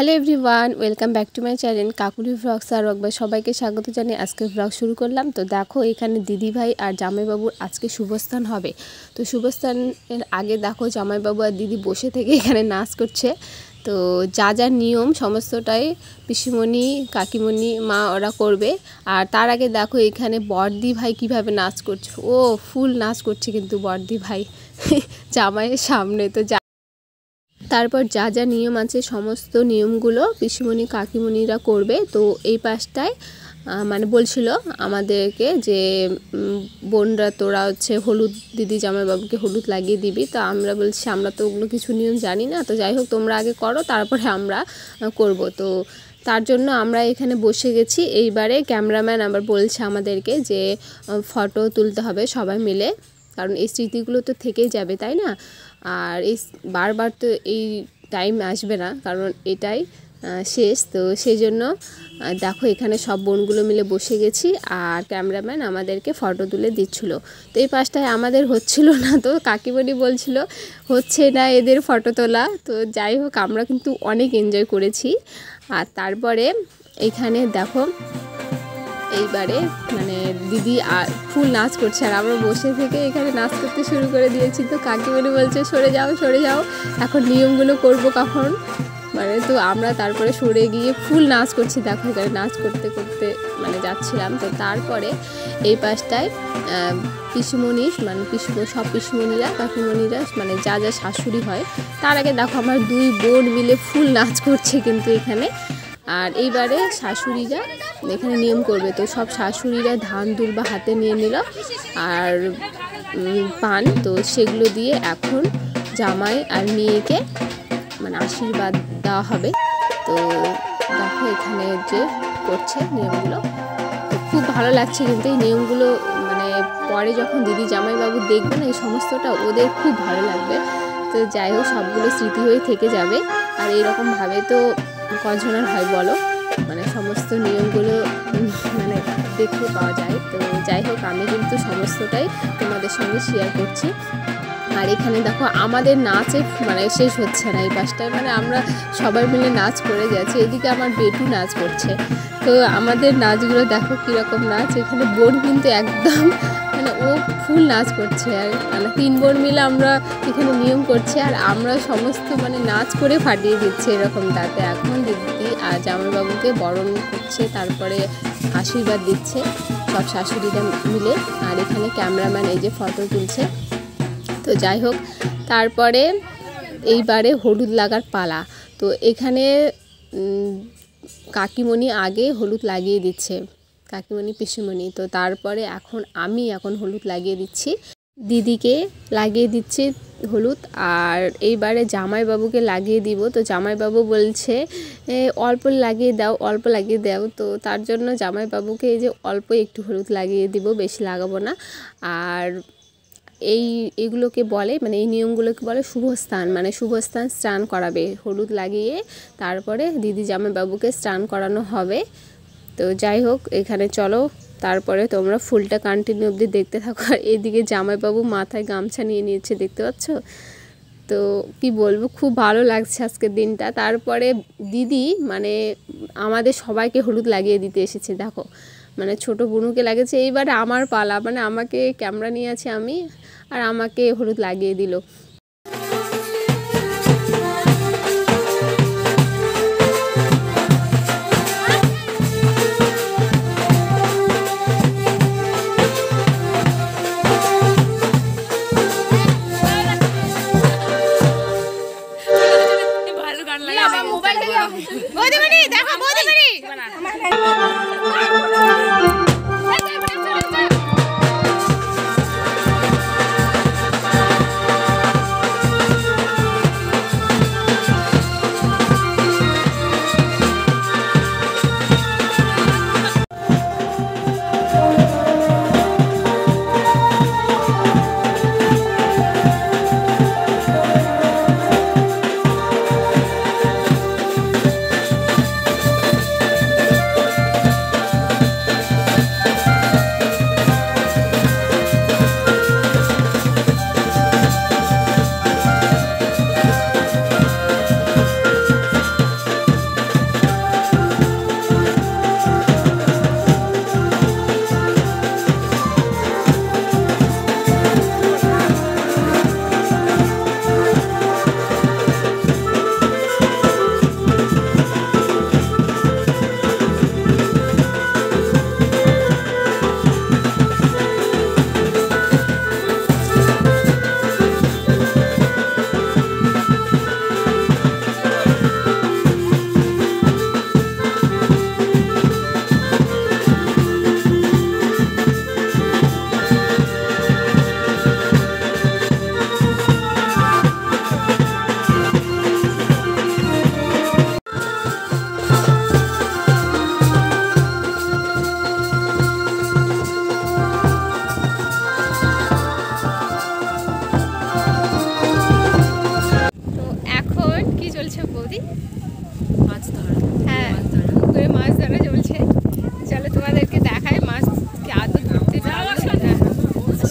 Hello everyone, welcome back to my channel Kakuli vlogs আর একবার সবাইকে স্বাগত জানিয়ে আজকে ভ্লগ শুরু করলাম। তো দেখো এখানে দিদিভাই আর জামাইবাবুর আজকে শুভস্থান হবে। তো শুভস্থানের আগে দেখো জামাইবাবু আর দিদি বসে থেকে এখানে নাচ করছে। তো যা যা নিয়ম সমস্তটাই পিসিমণি, কাকিমণি, মা ওরা করবে। আর তার আগে দেখো এখানে বর্দি ভাই কীভাবে নাচ করছে। ও ফুল নাচ করছে কিন্তু বর্দি ভাই। জামাইয়ের সামনে তো তারপর যা যা নিয়ম আছে, সমস্ত নিয়মগুলো পিসিমণি কাকিমণিরা করবে। তো এই পাশটায় মানে বলছিল আমাদেরকে যে বোনরা তোরা হচ্ছে হলুদ, দিদি জামাইবাবুকে হলুদ লাগিয়ে দিবি। তো আমরা বলছি, আমরা তো ওগুলো কিছু নিয়ম জানি না। তো যাই হোক, তোমরা আগে করো, তারপরে আমরা করব। তো তার জন্য আমরা এখানে বসে গেছি। এইবারে ক্যামেরাম্যান আবার বলছে আমাদেরকে যে ফটো তুলতে হবে সবাই মিলে। কারণ এই স্মৃতিগুলো তো থেকেই যাবে, তাই না? আর এই বারবার তো এই টাইম আসবে না, কারণ এটাই শেষ। তো সেই জন্য দেখো এখানে সব বোনগুলো মিলে বসে গেছি আর ক্যামেরাম্যান আমাদেরকে ফটো তুলে দিচ্ছিল। তো এই পাশটায় আমাদের হচ্ছিল না তো, কাকিমণি বলছিল, হচ্ছে না এদের ফটো তোলা। তো যাই হোক, আমরা কিন্তু অনেক এনজয় করেছি। আর তারপরে এখানে দেখো এইবারে মানে দিদি আর ফুল নাচ করছে আর আমরা বসে থেকে এখানে নাচ করতে শুরু করে দিয়েছি। তো কাকিমণি বলছে, সরে যাও সরে যাও, এখন নিয়মগুলো করব কখন? মানে তো আমরা তারপরে সরে গিয়ে ফুল নাচ করছি। দেখো এখানে নাচ করতে করতে মানে যাচ্ছিলাম। তো তারপরে এই পাশটায় পিসুমণি মানে পিসু সব পিসুমণিরা, কাকিমণিরা মানে যা যা শাশুড়ি হয়, তার আগে দেখো আমার দুই বোন মিলে ফুল নাচ করছে কিন্তু এখানে। আর এইবারে শাশুড়িরা এখানে নিয়ম করবে, তো সব শাশুড়িরা ধান দুল বা হাতে নিয়ে নিল আর পান, তো সেগুলো দিয়ে এখন জামাই আর মেয়েকে মানে আশীর্বাদ দেওয়া হবে। তো দেখো এখানে যে করছে নিয়মগুলো। খুব ভালো লাগছে কিন্তু এই নিয়মগুলো মানে পরে যখন দিদি জামাইবাবু দেখবে না এই সমস্তটা, ওদের খুব ভালো লাগবে। তো যাই হোক, সবগুলো স্মৃতি হয়ে থেকে যাবে। আর এরকমভাবে তো কজনের হয় বলো? মানে সমস্ত নিয়মগুলো মানে দেখতে পাওয়া যায়। তো যাই হোক, আমি কিন্তু সমস্তটাই তোমাদের সঙ্গে শেয়ার করছি। আর এখানে দেখো, আমাদের নাচে মানে শেষ হচ্ছে না এই পাশটায় মানে আমরা সবাই মিলে নাচ করে যাচ্ছি। এদিকে আমার বেটু নাচ করছে। তো আমাদের নাচগুলো দেখো কীরকম নাচ। এখানে বোন কিন্তু একদম মানে ও ফুল নাচ করছে আর মানে তিন বোন মিলে আমরা এখানে নিয়ম করছি আর আমরা সমস্ত মানে নাচ করে ফাটিয়ে দিচ্ছে এরকম তাতে। এখন দিদি আর জামাইবাবুকে বরণ করছে, তারপরে আশীর্বাদ দিচ্ছে সব শাশুড়িরা মিলে। আর এখানে ক্যামেরাম্যান এই যে ফটো তুলছে। তো যাই হোক, তারপরে এইবারে হলুদ লাগার পালা। তো এখানে কাকিমণি আগে হলুদ লাগিয়ে দিচ্ছে। কাকিমণি, পিসিমণি। তো তারপরে এখন আমি এখন হলুদ লাগিয়ে দিচ্ছি। দিদিকে লাগিয়ে দিচ্ছি হলুদ আর এইবারে জামাইবাবুকে লাগিয়ে দিব। তো জামাইবাবু বলছে অল্প লাগিয়ে দাও, অল্প লাগিয়ে দাও। তো তার জন্য জামাইবাবুকে এই যে অল্প একটু হলুদ লাগিয়ে দিব, বেশি লাগাবো না। আর এই, এগুলোকে বলে মানে এই নিয়মগুলোকে বলে শুভস্থান মানে শুভস্থান স্নান করাবে। হলুদ লাগিয়ে তারপরে দিদি জামাইবাবুকে স্নান করানো হবে। তো যাই হোক, এখানে চলো। তারপরে তোমরা ফুলটা কন্টিনিউ অবধি দেখতে থাকো। আর এদিকে জামাইবাবু মাথায় গামছা নিয়ে নিয়েছে, দেখতে পাচ্ছ? তো কি বলব, খুব ভালো লাগছে আজকের দিনটা। তারপরে দিদি মানে আমাদের সবাইকে হলুদ লাগিয়ে দিতে এসেছে, দেখো। মানে ছোট বুনুকে লাগেছে এইবার আমার পালা। মানে আমাকে ক্যামেরা নিয়ে আছে আমি, আর আমাকে হলুদ লাগিয়ে দিল। চলছে বৌদি? মাছ ধরা। হ্যাঁ পুকুরে মাছ ধরা চলছে। চলো তোমাদেরকে দেখায় মাছ আচ্ছা,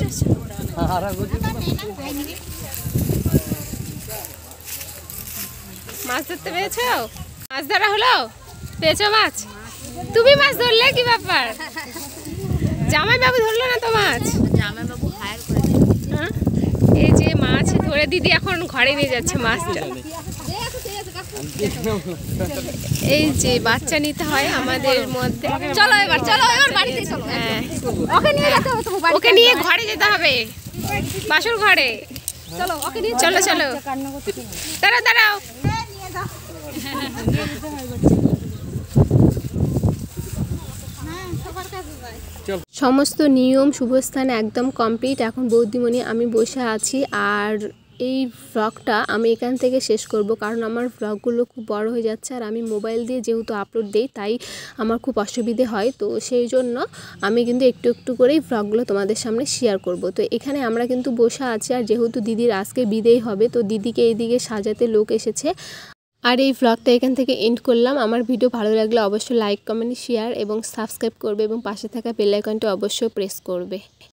আচ্ছা। মাছ ধরতে পেয়েছ মাছ ধরা হলো? পেয়েছ মাছ? তুমি মাছ ধরলে কি ব্যাপার? জামাই বাবু ধরলো না তো মাছ? জামাইবাবু হায়ার করে হ্যাঁ? এই যে মাছ ধরে দিদি এখন ঘরে নিয়ে যাচ্ছে মাছটা। এই যে বাচ্চা নিতে হয় আমাদের মধ্যে। চলো এবার চলো এবার বাড়িতে চলো। হ্যাঁ। ওকে নিয়ে যেতে হবে ওকে নিয়ে ঘরে যেতে হবে। বাসুর ঘরে। চলো ওকে নিয়ে চলো চলো। দাঁড়াও দাঁড়াও। সমস্ত নিয়ম শুভস্থান একদম কমপ্লিট এখন বৌদিমণি আমি বসে আছি। আর এই ভ্লগটা আমি এখান থেকে শেষ করব কারণ আমার ভ্লগগুলো খুব বড় হয়ে যাচ্ছে আর আমি মোবাইল দিয়ে যেহেতু আপলোড দিই, তাই আমার খুব অসুবিধে হয়। তো সেই জন্য আমি কিন্তু একটু একটু করেই ভ্লগগুলো তোমাদের সামনে শেয়ার করব। তো এখানে আমরা কিন্তু বসে আছি আর যেহেতু দিদির আজকে বিদেই হবে, তো দিদিকে এইদিকে সাজাতে লোক এসেছে। আর এই ভ্লগটা এখান থেকে এন্ড করলাম। আমার ভিডিও ভালো লাগলে অবশ্যই লাইক কমেন্ট শেয়ার এবং সাবস্ক্রাইব করবে এবং পাশে থাকা বেল আইকনটা অবশ্যই প্রেস করবে।